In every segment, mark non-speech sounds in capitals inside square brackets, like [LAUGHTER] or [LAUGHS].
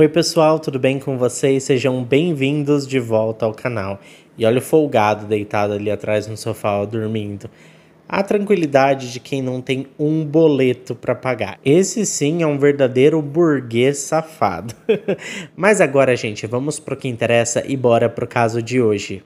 Oi pessoal, tudo bem com vocês? Sejam bem-vindos de volta ao canal. E olha o folgado deitado ali atrás no sofá dormindo. A tranquilidade de quem não tem um boleto para pagar. Esse sim é um verdadeiro burguês safado. [LAUGHS] Mas agora, gente, vamos pro que interessa e bora pro caso de hoje.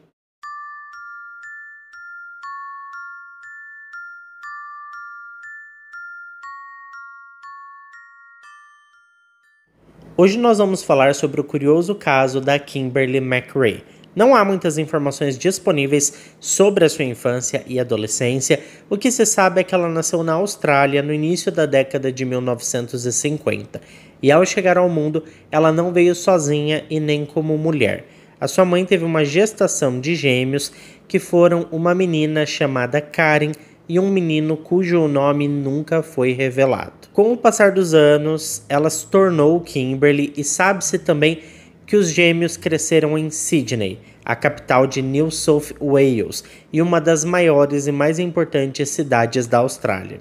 Hoje nós vamos falar sobre o curioso caso da Kimberly McRae. Não há muitas informações disponíveis sobre a sua infância e adolescência. O que se sabe é que ela nasceu na Austrália no início da década de 1950. E ao chegar ao mundo, ela não veio sozinha e nem como mulher. A sua mãe teve uma gestação de gêmeos que foram uma menina chamada Karen e um menino cujo nome nunca foi revelado. Com o passar dos anos, ela se tornou Kimberly e sabe-se também que os gêmeos cresceram em Sydney, a capital de New South Wales e uma das maiores e mais importantes cidades da Austrália.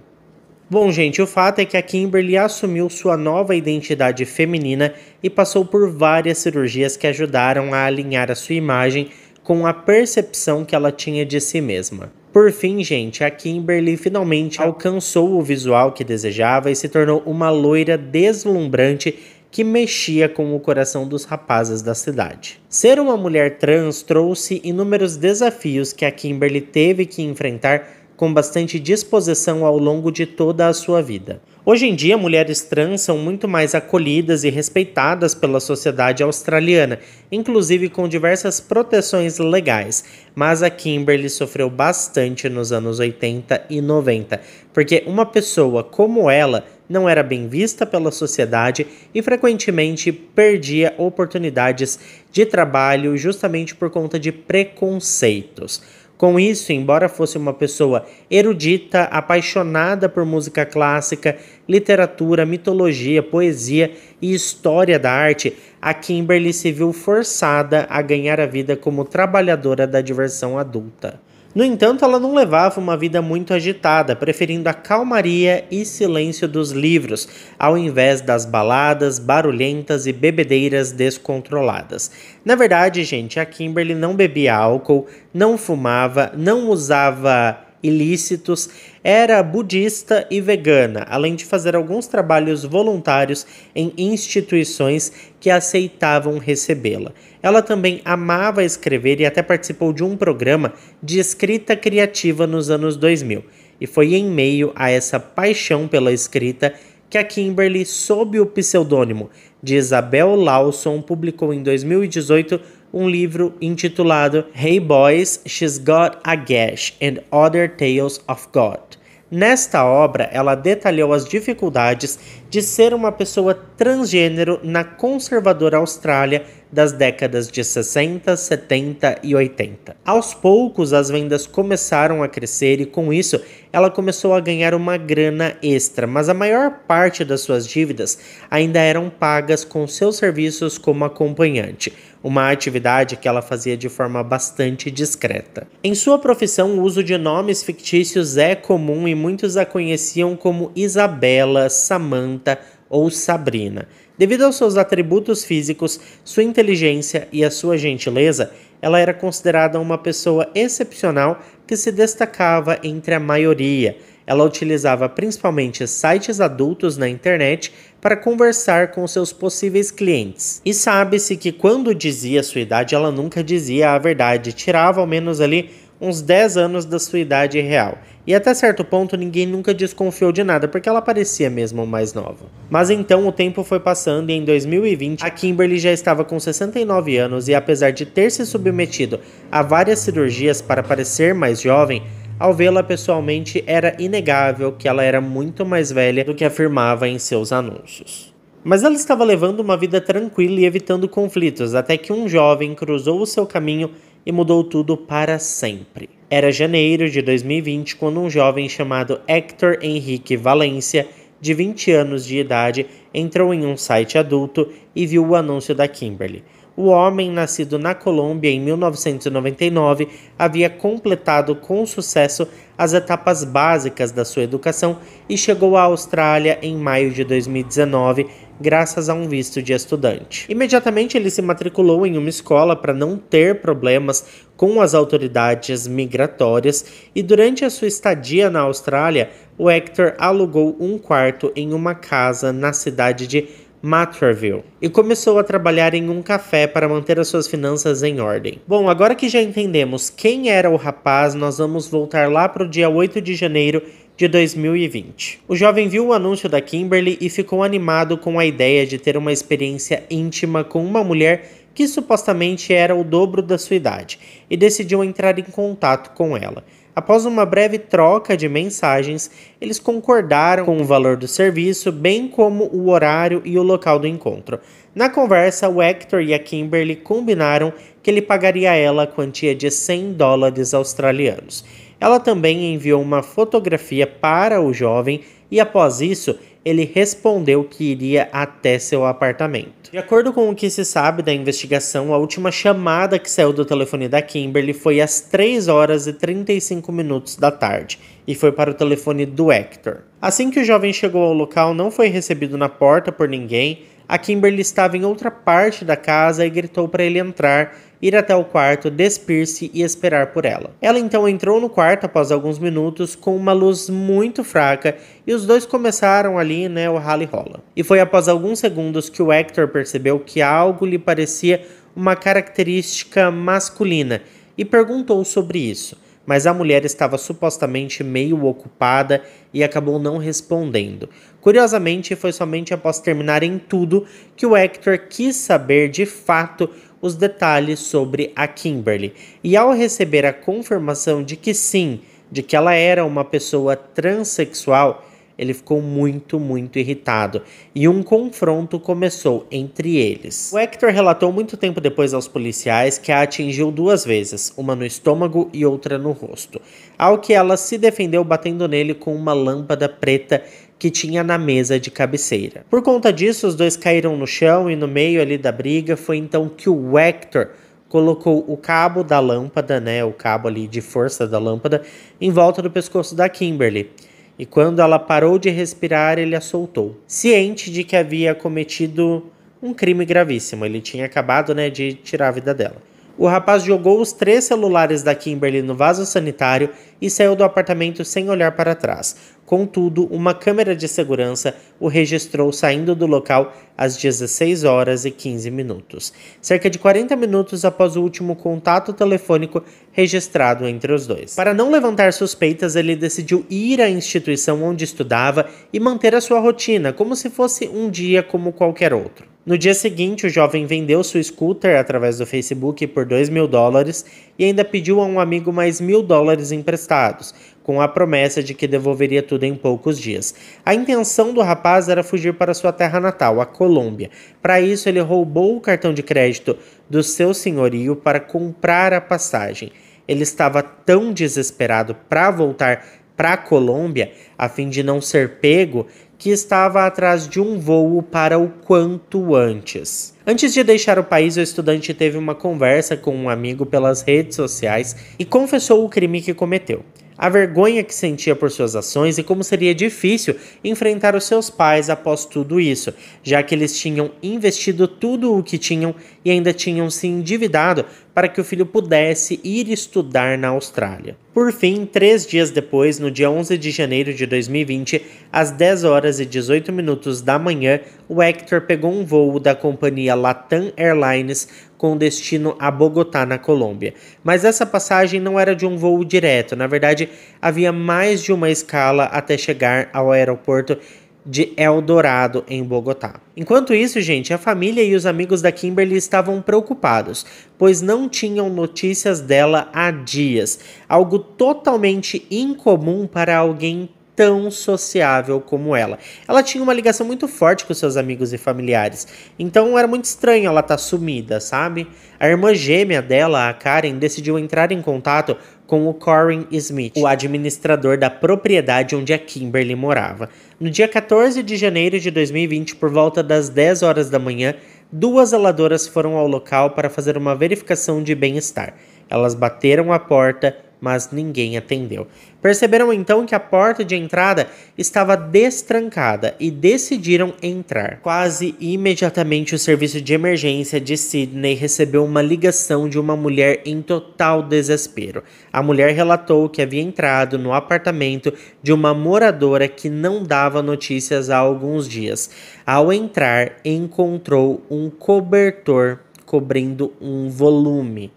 Bom, gente, o fato é que a Kimberly assumiu sua nova identidade feminina e passou por várias cirurgias que ajudaram a alinhar a sua imagem com a percepção que ela tinha de si mesma. Por fim, gente, a Kimberly finalmente alcançou o visual que desejava e se tornou uma loira deslumbrante que mexia com o coração dos rapazes da cidade. Ser uma mulher trans trouxe inúmeros desafios que a Kimberly teve que enfrentar com bastante disposição ao longo de toda a sua vida. Hoje em dia, mulheres trans são muito mais acolhidas e respeitadas pela sociedade australiana, inclusive com diversas proteções legais. Mas a Kimberly sofreu bastante nos anos 80 e 90, porque uma pessoa como ela não era bem vista pela sociedade e frequentemente perdia oportunidades de trabalho justamente por conta de preconceitos. Com isso, embora fosse uma pessoa erudita, apaixonada por música clássica, literatura, mitologia, poesia e história da arte, a Kimberly se viu forçada a ganhar a vida como trabalhadora da diversão adulta. No entanto, ela não levava uma vida muito agitada, preferindo a calmaria e silêncio dos livros, ao invés das baladas barulhentas e bebedeiras descontroladas. Na verdade, gente, a Kimberly não bebia álcool, não fumava, não usava ilícitos, era budista e vegana, além de fazer alguns trabalhos voluntários em instituições que aceitavam recebê-la. Ela também amava escrever e até participou de um programa de escrita criativa nos anos 2000. E foi em meio a essa paixão pela escrita que a Kimberly, sob o pseudônimo de Isabel Lawson, publicou em 2018 um livro intitulado Hey Boys, She's Got a Gash and Other Tales of God. Nesta obra, ela detalhou as dificuldades de ser uma pessoa transgênero na conservadora Austrália das décadas de 60, 70 e 80. Aos poucos, as vendas começaram a crescer e, com isso, ela começou a ganhar uma grana extra, mas a maior parte das suas dívidas ainda eram pagas com seus serviços como acompanhante, uma atividade que ela fazia de forma bastante discreta. Em sua profissão, o uso de nomes fictícios é comum e muitos a conheciam como Isabela, Samantha ou Sabrina. Devido aos seus atributos físicos, sua inteligência e a sua gentileza, ela era considerada uma pessoa excepcional que se destacava entre a maioria. Ela utilizava principalmente sites adultos na internet para conversar com seus possíveis clientes. E sabe-se que quando dizia sua idade, ela nunca dizia a verdade, tirava ao menos ali uns 10 anos da sua idade real. E até certo ponto ninguém nunca desconfiou de nada, porque ela parecia mesmo mais nova. Mas então o tempo foi passando e em 2020 a Kimberly já estava com 69 anos e apesar de ter se submetido a várias cirurgias para parecer mais jovem, ao vê-la pessoalmente era inegável que ela era muito mais velha do que afirmava em seus anúncios. Mas ela estava levando uma vida tranquila e evitando conflitos, até que um jovem cruzou o seu caminho e mudou tudo para sempre. Era janeiro de 2020 quando um jovem chamado Hector Henrique Valência, de 20 anos de idade, entrou em um site adulto e viu o anúncio da Kimberly. O homem, nascido na Colômbia em 1999, havia completado com sucesso as etapas básicas da sua educação e chegou à Austrália em maio de 2019 graças a um visto de estudante. Imediatamente ele se matriculou em uma escola para não ter problemas com as autoridades migratórias e durante a sua estadia na Austrália, o Hector alugou um quarto em uma casa na cidade de Matraville e começou a trabalhar em um café para manter as suas finanças em ordem. Bom, agora que já entendemos quem era o rapaz, nós vamos voltar lá para o dia 8 de janeiro de 2020. O jovem viu o anúncio da Kimberly e ficou animado com a ideia de ter uma experiência íntima com uma mulher que supostamente era o dobro da sua idade e decidiu entrar em contato com ela. Após uma breve troca de mensagens, eles concordaram com o valor do serviço, bem como o horário e o local do encontro. Na conversa, o Hector e a Kimberly combinaram que ele pagaria a ela a quantia de 100 dólares australianos. Ela também enviou uma fotografia para o jovem e, após isso, ele respondeu que iria até seu apartamento. De acordo com o que se sabe da investigação, a última chamada que saiu do telefone da Kimberly foi às 3 horas e 35 minutos da tarde e foi para o telefone do Hector. Assim que o jovem chegou ao local, não foi recebido na porta por ninguém. A Kimberly estava em outra parte da casa e gritou para ele entrar ir até o quarto, despir-se e esperar por ela. Ela então entrou no quarto após alguns minutos com uma luz muito fraca e os dois começaram ali, né, o rally rola. E foi após alguns segundos que o Hector percebeu que algo lhe parecia uma característica masculina e perguntou sobre isso mas a mulher estava supostamente meio ocupada e acabou não respondendo. Curiosamente, foi somente após terminarem tudo que o Hector quis saber de fato os detalhes sobre a Kimberly. E ao receber a confirmação de que sim, de que ela era uma pessoa transexual, ele ficou muito, muito irritado e um confronto começou entre eles. O Hector relatou muito tempo depois aos policiais que a atingiu duas vezes, uma no estômago e outra no rosto, ao que ela se defendeu batendo nele com uma lâmpada preta que tinha na mesa de cabeceira. Por conta disso, os dois caíram no chão e no meio ali da briga foi então que o Hector colocou o cabo da lâmpada, né, o cabo ali de força da lâmpada, em volta do pescoço da Kimberly. E quando ela parou de respirar, ele a soltou, ciente de que havia cometido um crime gravíssimo. Ele tinha acabado, né, de tirar a vida dela. O rapaz jogou os três celulares da Kimberly no vaso sanitário e saiu do apartamento sem olhar para trás. Contudo, uma câmera de segurança o registrou saindo do local às 16 horas e 15 minutos, cerca de 40 minutos após o último contato telefônico registrado entre os dois. Para não levantar suspeitas, ele decidiu ir à instituição onde estudava e manter a sua rotina, como se fosse um dia como qualquer outro. No dia seguinte, o jovem vendeu sua scooter através do Facebook por 2 mil dólares e ainda pediu a um amigo mais mil dólares emprestados, com a promessa de que devolveria tudo em poucos dias. A intenção do rapaz era fugir para sua terra natal, a Colômbia. Para isso, ele roubou o cartão de crédito do seu senhorio para comprar a passagem. Ele estava tão desesperado para voltar para a Colômbia, a fim de não ser pego, que estava atrás de um voo para o quanto antes. Antes de deixar o país, o estudante teve uma conversa com um amigo pelas redes sociais e confessou o crime que cometeu a vergonha que sentia por suas ações e como seria difícil enfrentar os seus pais após tudo isso, já que eles tinham investido tudo o que tinham e ainda tinham se endividado para que o filho pudesse ir estudar na Austrália. Por fim, três dias depois, no dia 11 de janeiro de 2020, às 10 horas e 18 minutos da manhã, o Hector pegou um voo da companhia Latam Airlines com destino a Bogotá, na Colômbia. Mas essa passagem não era de um voo direto, na verdade, havia mais de uma escala até chegar ao aeroporto de Eldorado, em Bogotá. Enquanto isso, gente, a família e os amigos da Kimberly estavam preocupados, pois não tinham notícias dela há dias, algo totalmente incomum para alguém tão sociável como ela. Ela tinha uma ligação muito forte com seus amigos e familiares, então era muito estranho ela estar tá sumida, sabe? A irmã gêmea dela, a Karen, decidiu entrar em contato com o Corin Smith, o administrador da propriedade onde a Kimberly morava. No dia 14 de janeiro de 2020, por volta das 10 horas da manhã, duas zeladoras foram ao local para fazer uma verificação de bem-estar. Elas bateram a porta mas ninguém atendeu. Perceberam então que a porta de entrada estava destrancada e decidiram entrar. Quase imediatamente, o serviço de emergência de Sydney recebeu uma ligação de uma mulher em total desespero. A mulher relatou que havia entrado no apartamento de uma moradora que não dava notícias há alguns dias. Ao entrar, encontrou um cobertor cobrindo um volume.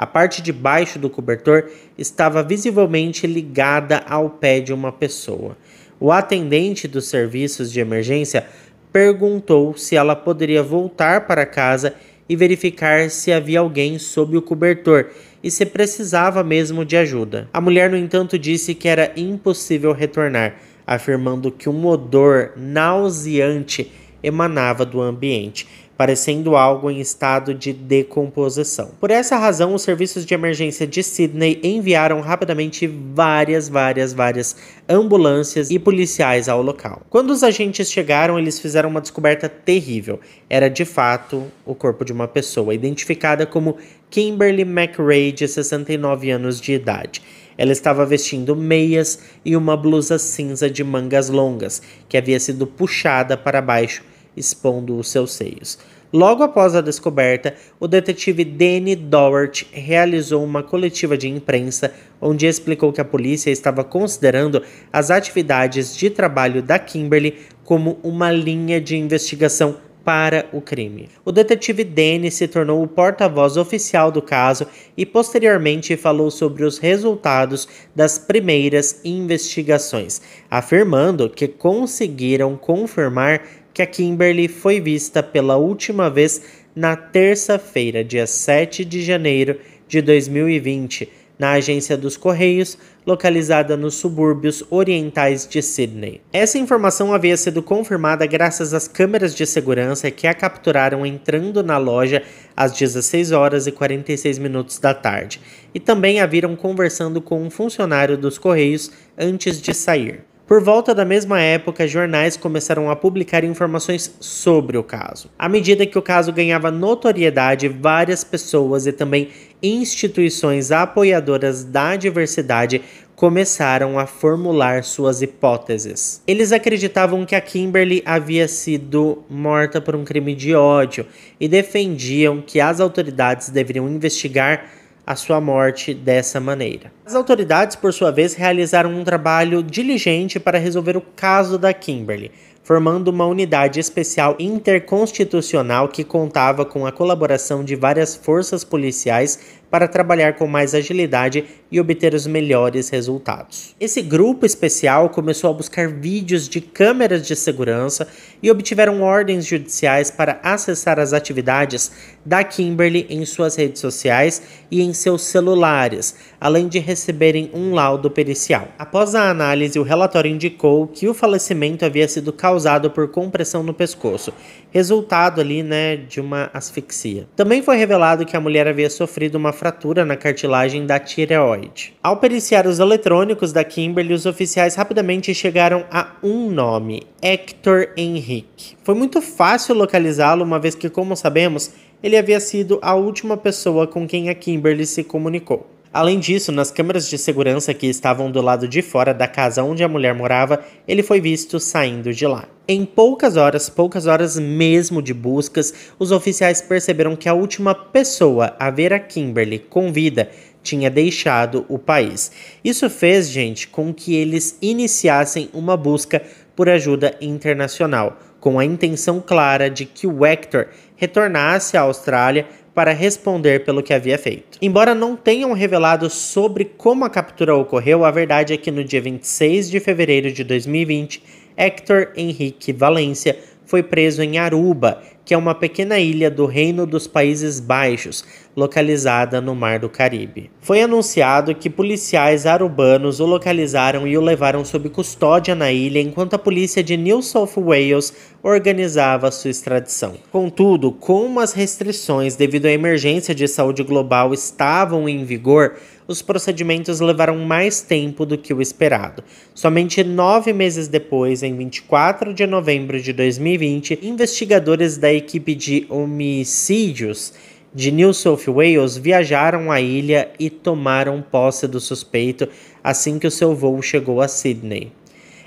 A parte de baixo do cobertor estava visivelmente ligada ao pé de uma pessoa. O atendente dos serviços de emergência perguntou se ela poderia voltar para casa e verificar se havia alguém sob o cobertor e se precisava mesmo de ajuda. A mulher, no entanto, disse que era impossível retornar, afirmando que um odor nauseante emanava do ambiente parecendo algo em estado de decomposição. Por essa razão, os serviços de emergência de Sydney enviaram rapidamente várias, várias, várias ambulâncias e policiais ao local. Quando os agentes chegaram, eles fizeram uma descoberta terrível. Era de fato o corpo de uma pessoa, identificada como Kimberly McRae, de 69 anos de idade. Ela estava vestindo meias e uma blusa cinza de mangas longas, que havia sido puxada para baixo expondo os seus seios. Logo após a descoberta, o detetive Danny Doherty realizou uma coletiva de imprensa onde explicou que a polícia estava considerando as atividades de trabalho da Kimberly como uma linha de investigação para o crime. O detetive Danny se tornou o porta-voz oficial do caso e posteriormente falou sobre os resultados das primeiras investigações, afirmando que conseguiram confirmar que a Kimberly foi vista pela última vez na terça-feira, dia 7 de janeiro de 2020, na agência dos Correios, localizada nos subúrbios orientais de Sydney. Essa informação havia sido confirmada graças às câmeras de segurança que a capturaram entrando na loja às 16 horas e 46 minutos da tarde, e também a viram conversando com um funcionário dos Correios antes de sair. Por volta da mesma época, jornais começaram a publicar informações sobre o caso. À medida que o caso ganhava notoriedade, várias pessoas e também instituições apoiadoras da diversidade começaram a formular suas hipóteses. Eles acreditavam que a Kimberly havia sido morta por um crime de ódio e defendiam que as autoridades deveriam investigar a sua morte dessa maneira. As autoridades, por sua vez, realizaram um trabalho diligente para resolver o caso da Kimberly, formando uma unidade especial interconstitucional que contava com a colaboração de várias forças policiais para trabalhar com mais agilidade e obter os melhores resultados. Esse grupo especial começou a buscar vídeos de câmeras de segurança e obtiveram ordens judiciais para acessar as atividades da Kimberly em suas redes sociais e em seus celulares, além de receberem um laudo pericial. Após a análise, o relatório indicou que o falecimento havia sido causado por compressão no pescoço, resultado ali, né, de uma asfixia. Também foi revelado que a mulher havia sofrido uma fratura na cartilagem da tireoide. Ao periciar os eletrônicos da Kimberly, os oficiais rapidamente chegaram a um nome: Hector Henrique. Foi muito fácil localizá-lo, uma vez que, como sabemos, ele havia sido a última pessoa com quem a Kimberly se comunicou. Além disso, nas câmeras de segurança que estavam do lado de fora da casa onde a mulher morava, ele foi visto saindo de lá. Em poucas horas, poucas horas mesmo de buscas, os oficiais perceberam que a última pessoa a ver a Kimberly com vida tinha deixado o país. Isso fez, gente, com que eles iniciassem uma busca por ajuda internacional, com a intenção clara de que o Hector retornasse à Austrália para responder pelo que havia feito. Embora não tenham revelado sobre como a captura ocorreu, a verdade é que no dia 26 de fevereiro de 2020, Hector Henrique Valência foi preso em Aruba, que é uma pequena ilha do Reino dos Países Baixos, localizada no Mar do Caribe. Foi anunciado que policiais arubanos o localizaram e o levaram sob custódia na ilha enquanto a polícia de New South Wales organizava sua extradição. Contudo, como as restrições devido à emergência de saúde global estavam em vigor, os procedimentos levaram mais tempo do que o esperado. Somente nove meses depois, em 24 de novembro de 2020, investigadores da equipe de homicídios de New South Wales viajaram à ilha e tomaram posse do suspeito assim que o seu voo chegou a Sydney.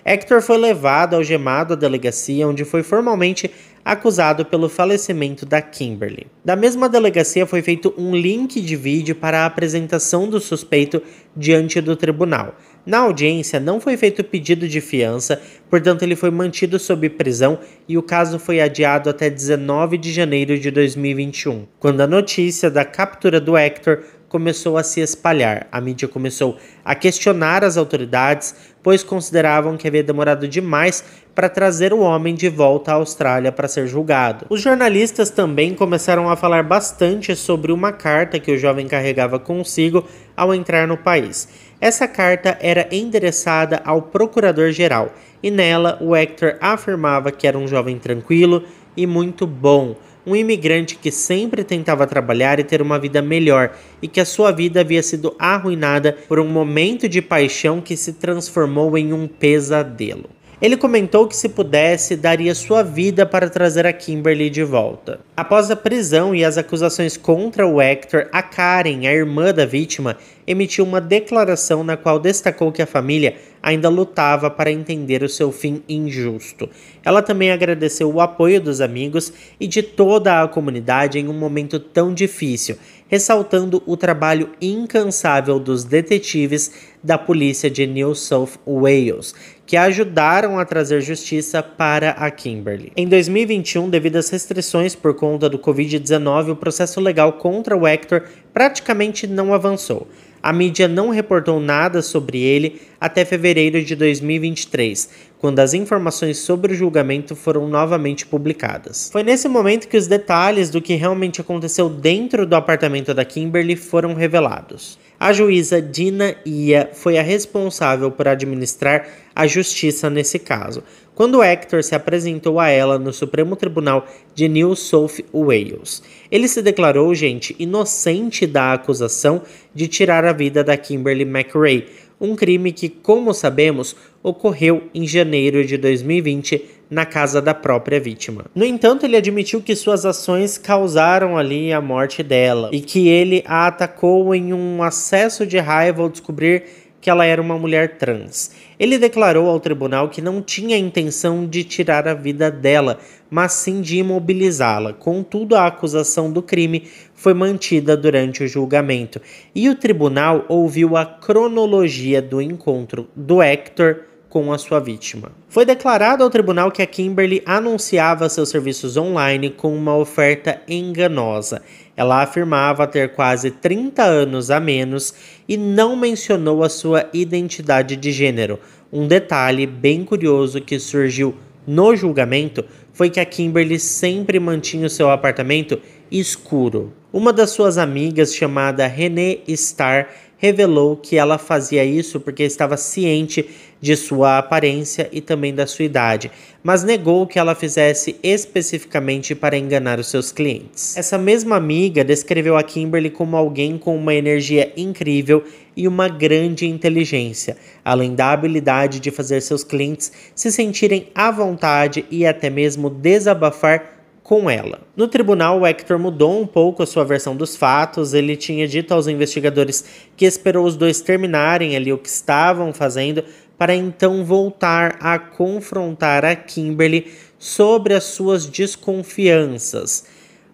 Hector foi levado algemado à delegacia, onde foi formalmente acusado pelo falecimento da Kimberly. Da mesma delegacia foi feito um link de vídeo para a apresentação do suspeito diante do tribunal. Na audiência não foi feito pedido de fiança, portanto ele foi mantido sob prisão e o caso foi adiado até 19 de janeiro de 2021, quando a notícia da captura do Hector começou a se espalhar. A mídia começou a questionar as autoridades, pois consideravam que havia demorado demais para trazer o homem de volta à Austrália para ser julgado. Os jornalistas também começaram a falar bastante sobre uma carta que o jovem carregava consigo ao entrar no país. Essa carta era endereçada ao procurador-geral e nela o Hector afirmava que era um jovem tranquilo e muito bom um imigrante que sempre tentava trabalhar e ter uma vida melhor e que a sua vida havia sido arruinada por um momento de paixão que se transformou em um pesadelo. Ele comentou que se pudesse, daria sua vida para trazer a Kimberly de volta. Após a prisão e as acusações contra o Hector, a Karen, a irmã da vítima, emitiu uma declaração na qual destacou que a família ainda lutava para entender o seu fim injusto. Ela também agradeceu o apoio dos amigos e de toda a comunidade em um momento tão difícil, ressaltando o trabalho incansável dos detetives da polícia de New South Wales, que ajudaram a trazer justiça para a Kimberly. Em 2021, devido às restrições por conta do Covid-19, o processo legal contra o Hector praticamente não avançou. A mídia não reportou nada sobre ele até fevereiro de 2023, quando as informações sobre o julgamento foram novamente publicadas. Foi nesse momento que os detalhes do que realmente aconteceu dentro do apartamento da Kimberly foram revelados. A juíza Dina Ia foi a responsável por administrar a justiça nesse caso, quando Hector se apresentou a ela no Supremo Tribunal de New South Wales. Ele se declarou, gente, inocente da acusação de tirar a vida da Kimberly McRae, um crime que, como sabemos, ocorreu em janeiro de 2020 na casa da própria vítima. No entanto, ele admitiu que suas ações causaram ali a morte dela e que ele a atacou em um acesso de raiva ao descobrir que ela era uma mulher trans. Ele declarou ao tribunal que não tinha intenção de tirar a vida dela, mas sim de imobilizá-la. Contudo, a acusação do crime foi mantida durante o julgamento e o tribunal ouviu a cronologia do encontro do Hector com a sua vítima. Foi declarado ao tribunal que a Kimberly anunciava seus serviços online com uma oferta enganosa. Ela afirmava ter quase 30 anos a menos e não mencionou a sua identidade de gênero. Um detalhe bem curioso que surgiu no julgamento foi que a Kimberly sempre mantinha o seu apartamento escuro. Uma das suas amigas, chamada René Starr, revelou que ela fazia isso porque estava ciente de sua aparência e também da sua idade, mas negou que ela fizesse especificamente para enganar os seus clientes. Essa mesma amiga descreveu a Kimberly como alguém com uma energia incrível e uma grande inteligência, além da habilidade de fazer seus clientes se sentirem à vontade e até mesmo desabafar com ela. No tribunal, o Hector mudou um pouco a sua versão dos fatos. Ele tinha dito aos investigadores que esperou os dois terminarem ali o que estavam fazendo para então voltar a confrontar a Kimberly sobre as suas desconfianças.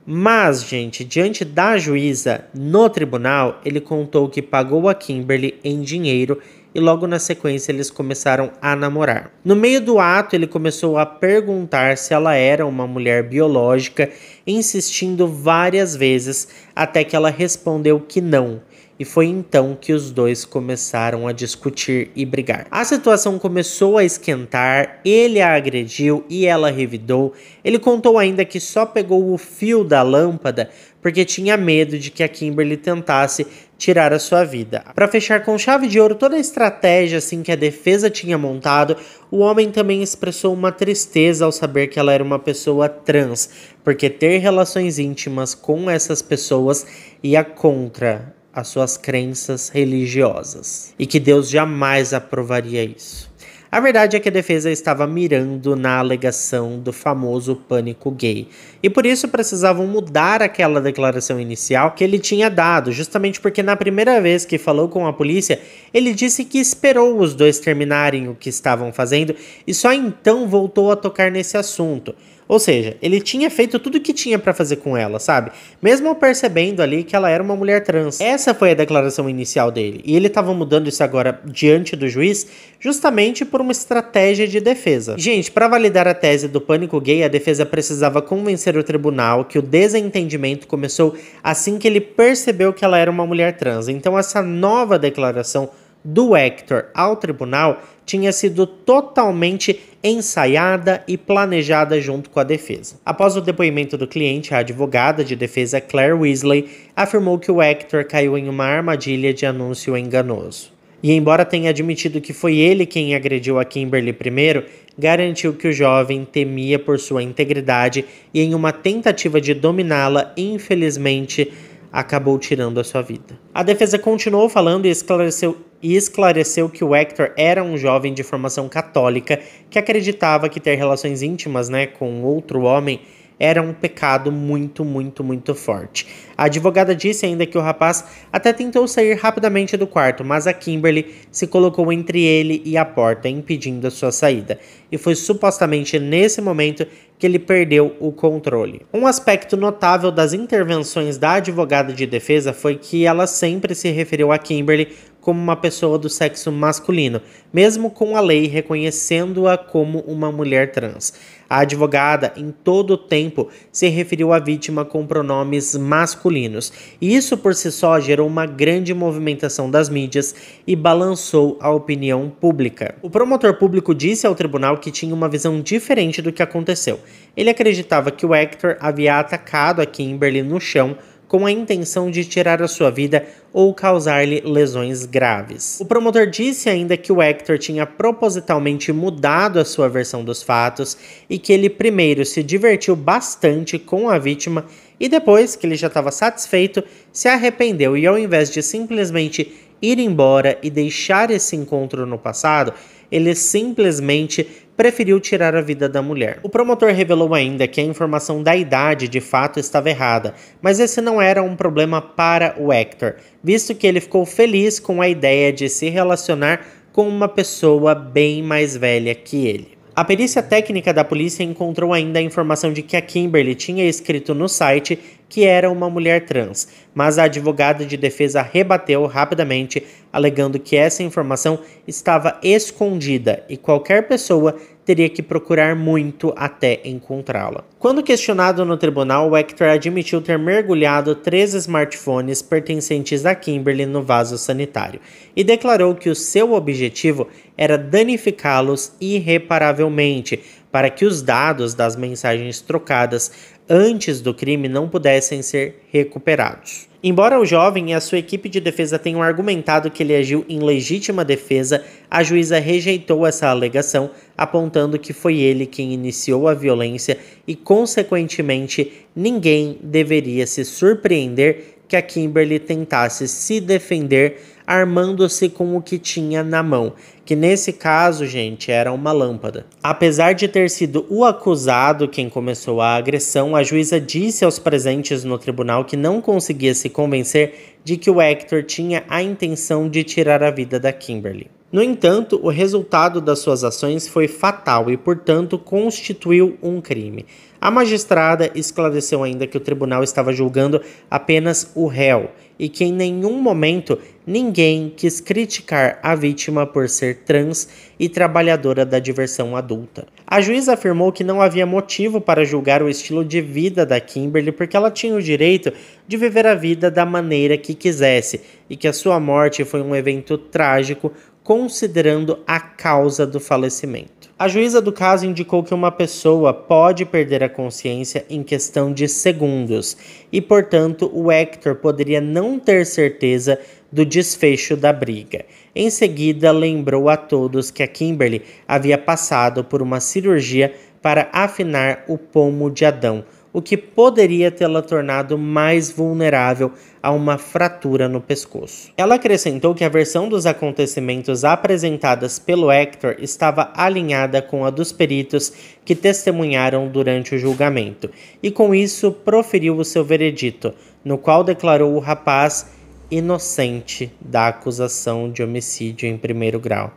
Mas, gente, diante da juíza no tribunal, ele contou que pagou a Kimberly em dinheiro e logo na sequência eles começaram a namorar. No meio do ato, ele começou a perguntar se ela era uma mulher biológica, insistindo várias vezes até que ela respondeu que não. E foi então que os dois começaram a discutir e brigar. A situação começou a esquentar, ele a agrediu e ela revidou. Ele contou ainda que só pegou o fio da lâmpada porque tinha medo de que a Kimberly tentasse tirar a sua vida. Para fechar com chave de ouro toda a estratégia assim que a defesa tinha montado, o homem também expressou uma tristeza ao saber que ela era uma pessoa trans, porque ter relações íntimas com essas pessoas ia contra as suas crenças religiosas e que Deus jamais aprovaria isso. A verdade é que a defesa estava mirando na alegação do famoso pânico gay. E por isso precisavam mudar aquela declaração inicial que ele tinha dado, justamente porque na primeira vez que falou com a polícia, ele disse que esperou os dois terminarem o que estavam fazendo e só então voltou a tocar nesse assunto. Ou seja, ele tinha feito tudo o que tinha para fazer com ela, sabe? Mesmo percebendo ali que ela era uma mulher trans. Essa foi a declaração inicial dele. E ele estava mudando isso agora diante do juiz, justamente por uma estratégia de defesa. Gente, para validar a tese do pânico gay, a defesa precisava convencer o tribunal que o desentendimento começou assim que ele percebeu que ela era uma mulher trans. Então essa nova declaração do Hector ao tribunal tinha sido totalmente ensaiada e planejada junto com a defesa. Após o depoimento do cliente, a advogada de defesa Claire Weasley afirmou que o Hector caiu em uma armadilha de anúncio enganoso. E embora tenha admitido que foi ele quem agrediu a Kimberly primeiro, garantiu que o jovem temia por sua integridade e, em uma tentativa de dominá-la, infelizmente acabou tirando a sua vida. A defesa continuou falando e esclareceu, e esclareceu que o Hector era um jovem de formação católica que acreditava que ter relações íntimas né, com outro homem era um pecado muito, muito, muito forte. A advogada disse ainda que o rapaz até tentou sair rapidamente do quarto, mas a Kimberly se colocou entre ele e a porta, impedindo a sua saída. E foi supostamente nesse momento que ele perdeu o controle. Um aspecto notável das intervenções da advogada de defesa foi que ela sempre se referiu a Kimberly como uma pessoa do sexo masculino, mesmo com a lei reconhecendo-a como uma mulher trans. A advogada, em todo o tempo, se referiu à vítima com pronomes masculinos, e isso por si só gerou uma grande movimentação das mídias e balançou a opinião pública. O promotor público disse ao tribunal que tinha uma visão diferente do que aconteceu. Ele acreditava que o Hector havia atacado a Kimberly no chão com a intenção de tirar a sua vida ou causar-lhe lesões graves. O promotor disse ainda que o Hector tinha propositalmente mudado a sua versão dos fatos e que ele primeiro se divertiu bastante com a vítima e depois que ele já estava satisfeito, se arrependeu e ao invés de simplesmente ir embora e deixar esse encontro no passado, ele simplesmente preferiu tirar a vida da mulher. O promotor revelou ainda que a informação da idade de fato estava errada, mas esse não era um problema para o Hector, visto que ele ficou feliz com a ideia de se relacionar com uma pessoa bem mais velha que ele. A perícia técnica da polícia encontrou ainda a informação de que a Kimberly tinha escrito no site que era uma mulher trans, mas a advogada de defesa rebateu rapidamente, alegando que essa informação estava escondida e qualquer pessoa teria que procurar muito até encontrá-la. Quando questionado no tribunal, o Hector admitiu ter mergulhado três smartphones pertencentes a Kimberly no vaso sanitário e declarou que o seu objetivo era danificá-los irreparavelmente para que os dados das mensagens trocadas antes do crime não pudessem ser recuperados. Embora o jovem e a sua equipe de defesa tenham argumentado que ele agiu em legítima defesa, a juíza rejeitou essa alegação, apontando que foi ele quem iniciou a violência e, consequentemente, ninguém deveria se surpreender que a Kimberly tentasse se defender armando-se com o que tinha na mão, que nesse caso, gente, era uma lâmpada. Apesar de ter sido o acusado quem começou a agressão, a juíza disse aos presentes no tribunal que não conseguia se convencer de que o Hector tinha a intenção de tirar a vida da Kimberly. No entanto, o resultado das suas ações foi fatal e, portanto, constituiu um crime. A magistrada esclareceu ainda que o tribunal estava julgando apenas o réu e que em nenhum momento ninguém quis criticar a vítima por ser trans e trabalhadora da diversão adulta. A juíza afirmou que não havia motivo para julgar o estilo de vida da Kimberly porque ela tinha o direito de viver a vida da maneira que quisesse e que a sua morte foi um evento trágico considerando a causa do falecimento. A juíza do caso indicou que uma pessoa pode perder a consciência em questão de segundos e, portanto, o Hector poderia não ter certeza do desfecho da briga. Em seguida, lembrou a todos que a Kimberly havia passado por uma cirurgia para afinar o pomo de Adão, o que poderia tê-la tornado mais vulnerável a uma fratura no pescoço. Ela acrescentou que a versão dos acontecimentos apresentadas pelo Hector estava alinhada com a dos peritos que testemunharam durante o julgamento, e com isso proferiu o seu veredito, no qual declarou o rapaz inocente da acusação de homicídio em primeiro grau,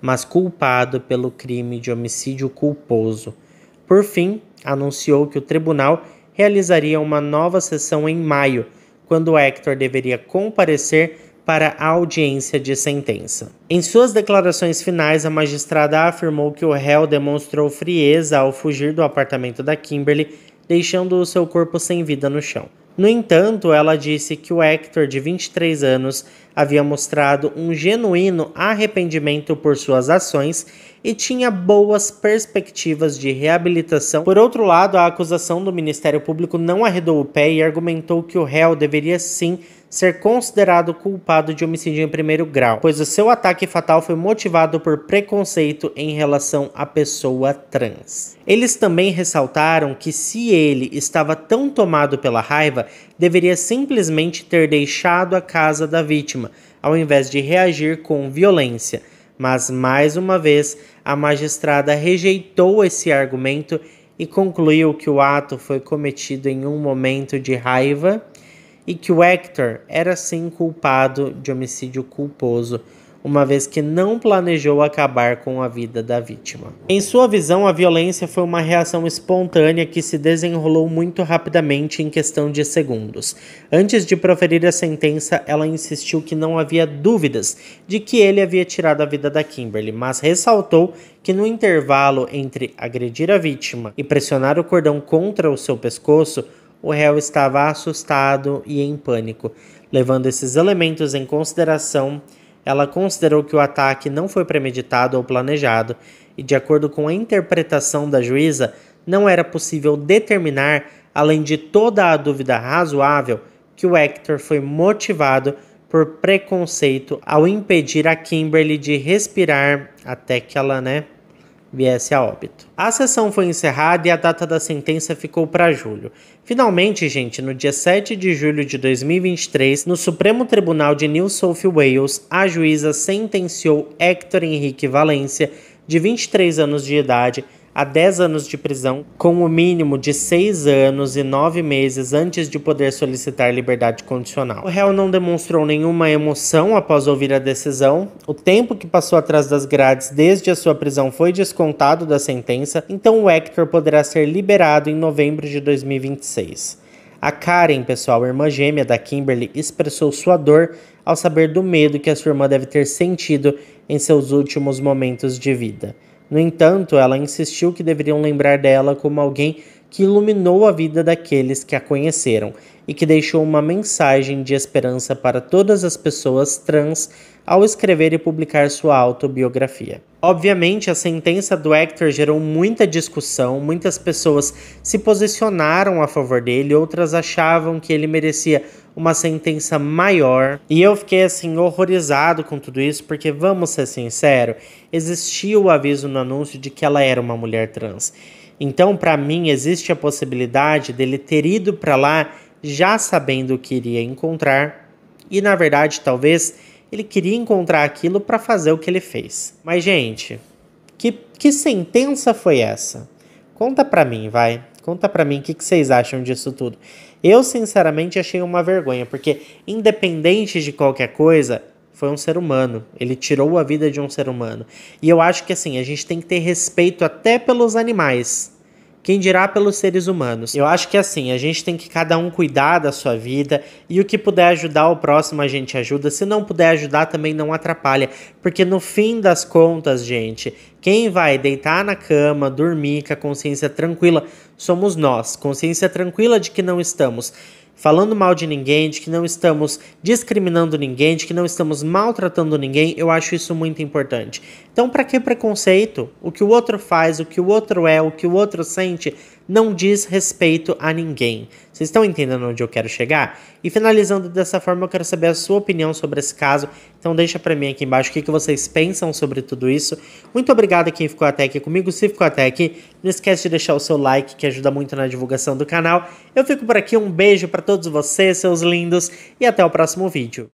mas culpado pelo crime de homicídio culposo. Por fim, anunciou que o tribunal realizaria uma nova sessão em maio, quando Hector deveria comparecer para a audiência de sentença. Em suas declarações finais, a magistrada afirmou que o réu demonstrou frieza ao fugir do apartamento da Kimberly, deixando o seu corpo sem vida no chão. No entanto, ela disse que o Hector, de 23 anos, havia mostrado um genuíno arrependimento por suas ações e tinha boas perspectivas de reabilitação. Por outro lado, a acusação do Ministério Público não arredou o pé e argumentou que o réu deveria sim ser considerado culpado de homicídio em primeiro grau, pois o seu ataque fatal foi motivado por preconceito em relação à pessoa trans. Eles também ressaltaram que se ele estava tão tomado pela raiva, deveria simplesmente ter deixado a casa da vítima, ao invés de reagir com violência. Mas mais uma vez, a magistrada rejeitou esse argumento e concluiu que o ato foi cometido em um momento de raiva e que o Hector era sim culpado de homicídio culposo, uma vez que não planejou acabar com a vida da vítima. Em sua visão, a violência foi uma reação espontânea que se desenrolou muito rapidamente em questão de segundos. Antes de proferir a sentença, ela insistiu que não havia dúvidas de que ele havia tirado a vida da Kimberly, mas ressaltou que no intervalo entre agredir a vítima e pressionar o cordão contra o seu pescoço, o réu estava assustado e em pânico. Levando esses elementos em consideração, ela considerou que o ataque não foi premeditado ou planejado e, de acordo com a interpretação da juíza, não era possível determinar, além de toda a dúvida razoável, que o Hector foi motivado por preconceito ao impedir a Kimberly de respirar até que ela, né, viesse a óbito. A sessão foi encerrada e a data da sentença ficou para julho. Finalmente, gente, no dia 7 de julho de 2023, no Supremo Tribunal de New South Wales, a juíza sentenciou Hector Henrique Valência, de 23 anos de idade, a 10 anos de prisão, com o mínimo de 6 anos e 9 meses antes de poder solicitar liberdade condicional. O réu não demonstrou nenhuma emoção após ouvir a decisão. O tempo que passou atrás das grades desde a sua prisão foi descontado da sentença, então o Hector poderá ser liberado em novembro de 2026. A Karen, pessoal, irmã gêmea da Kimberly, expressou sua dor ao saber do medo que a sua irmã deve ter sentido em seus últimos momentos de vida. No entanto, ela insistiu que deveriam lembrar dela como alguém que iluminou a vida daqueles que a conheceram e que deixou uma mensagem de esperança para todas as pessoas trans ao escrever e publicar sua autobiografia. Obviamente, a sentença do Hector gerou muita discussão, muitas pessoas se posicionaram a favor dele, outras achavam que ele merecia uma sentença maior. E eu fiquei assim horrorizado com tudo isso, porque vamos ser sinceros, existia o aviso no anúncio de que ela era uma mulher trans. Então, para mim, existe a possibilidade dele ter ido para lá já sabendo o que iria encontrar e, na verdade, talvez ele queria encontrar aquilo para fazer o que ele fez. Mas, gente, que, que sentença foi essa? Conta pra mim, vai. Conta pra mim o que, que vocês acham disso tudo. Eu, sinceramente, achei uma vergonha, porque, independente de qualquer coisa, foi um ser humano. Ele tirou a vida de um ser humano. E eu acho que, assim, a gente tem que ter respeito até pelos animais. Quem dirá pelos seres humanos? Eu acho que assim, a gente tem que cada um cuidar da sua vida e o que puder ajudar o próximo a gente ajuda. Se não puder ajudar, também não atrapalha. Porque no fim das contas, gente, quem vai deitar na cama, dormir com a consciência tranquila, somos nós. Consciência tranquila de que não estamos falando mal de ninguém, de que não estamos discriminando ninguém, de que não estamos maltratando ninguém, eu acho isso muito importante. Então, para que preconceito? O que o outro faz, o que o outro é, o que o outro sente, não diz respeito a ninguém. Vocês estão entendendo onde eu quero chegar? E finalizando dessa forma, eu quero saber a sua opinião sobre esse caso. Então deixa para mim aqui embaixo o que, vocês pensam sobre tudo isso. Muito obrigado a quem ficou até aqui comigo. Se ficou até aqui, não esquece de deixar o seu like, que ajuda muito na divulgação do canal. Eu fico por aqui, um beijo para todos vocês, seus lindos, e até o próximo vídeo.